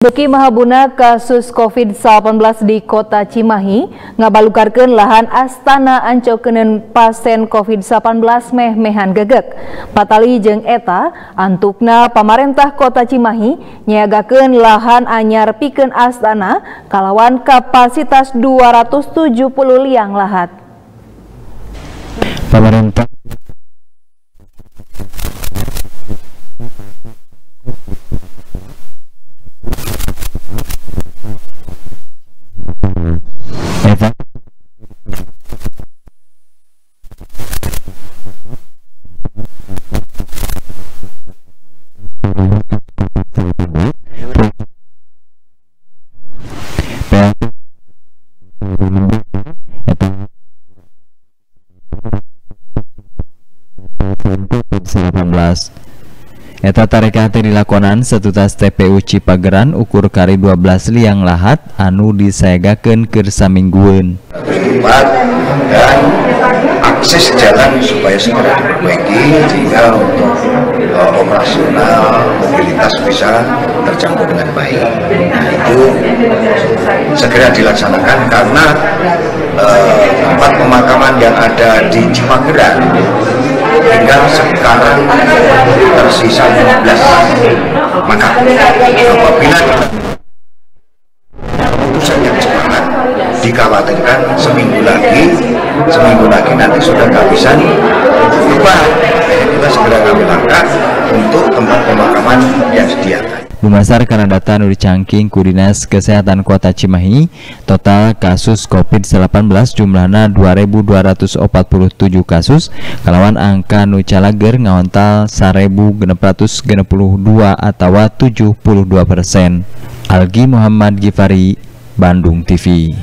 Beki Mahabuna kasus COVID-19 di kota Cimahi ngabalukarkan lahan astana ancokenen pasien COVID-19 meh-mehan gegek. Patali jeng eta antukna pamarentah kota Cimahi nyiagakeun lahan anyar pikeun astana kalawan kapasitas 270 liang lahat. Pamarentah Eta tarekat dilakonan setutas TPU Cipageran ukur kari 12 liang lahat anu disaegakeun keur saminggueun. dan akses jalan supaya segera diperbaiki sehingga untuk uh, operasional mobilitas bisa terjangkau dengan baik. Nah itu segera dilaksanakan karena uh, tempat pemakaman yang ada di Cipageran sekarang tersisa 15 maka apabila keputusan yang cepat dikhawatirkan seminggu lagi seminggu lagi nanti sudah kehabisan Dumasar karena data nu dicangking ku Dinas Kesehatan Kota Cimahi, total kasus COVID-19 jumlahna 2.247 kasus, kalawan angka nu calager ngawontal 1.662 atau 72 persen. Algi Muhammad Gifari, Bandung TV.